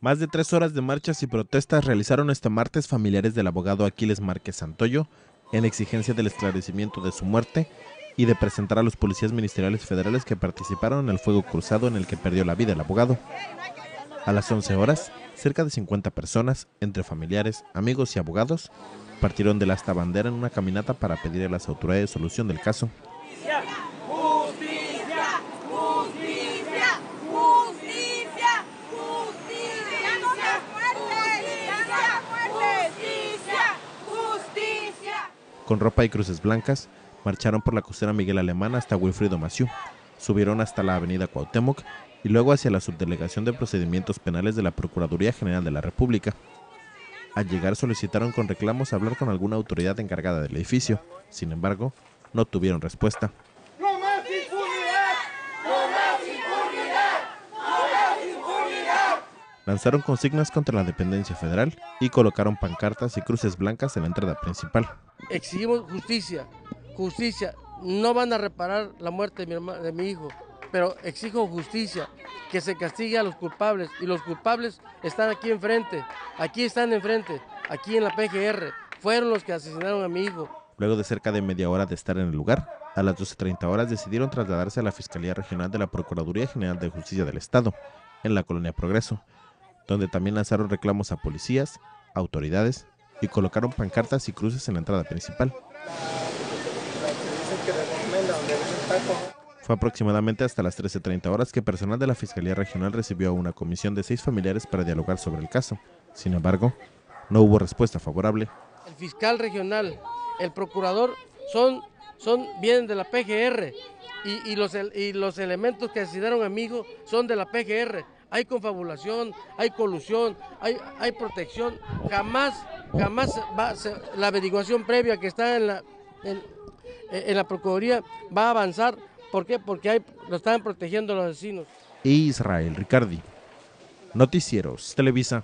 Más de tres horas de marchas y protestas realizaron este martes familiares del abogado Aquiles Márquez Santoyo en exigencia del esclarecimiento de su muerte y de presentar a los policías ministeriales federales que participaron en el fuego cruzado en el que perdió la vida el abogado. A las 11 horas, cerca de 50 personas, entre familiares, amigos y abogados, partieron de la hasta bandera en una caminata para pedir a las autoridades solución del caso. Con ropa y cruces blancas, marcharon por la costera Miguel Alemán hasta Wilfrido Maciú, subieron hasta la avenida Cuauhtémoc y luego hacia la subdelegación de procedimientos penales de la Procuraduría General de la República. Al llegar solicitaron con reclamos hablar con alguna autoridad encargada del edificio, sin embargo, no tuvieron respuesta. Lanzaron consignas contra la dependencia federal y colocaron pancartas y cruces blancas en la entrada principal. Exigimos justicia, justicia. No van a reparar la muerte de mi, de mi hijo, pero exijo justicia, que se castigue a los culpables. Y los culpables están aquí enfrente, aquí están enfrente, aquí en la PGR. Fueron los que asesinaron a mi hijo. Luego de cerca de media hora de estar en el lugar, a las 12.30 horas decidieron trasladarse a la Fiscalía Regional de la Procuraduría General de Justicia del Estado, en la Colonia Progreso, donde también lanzaron reclamos a policías, autoridades y colocaron pancartas y cruces en la entrada principal. Fue aproximadamente hasta las 13.30 horas que personal de la Fiscalía Regional recibió a una comisión de seis familiares para dialogar sobre el caso. Sin embargo, no hubo respuesta favorable. El fiscal regional, el procurador son, son vienen de la PGR y, y, los, y los elementos que asesinaron a son de la PGR hay confabulación, hay colusión, hay, hay protección. Jamás, jamás va, la averiguación previa que está en la, en, la Procuraduría va a avanzar. ¿Por qué? Porque hay, lo están protegiendo los vecinos. Israel Ricardi, Noticieros, Televisa.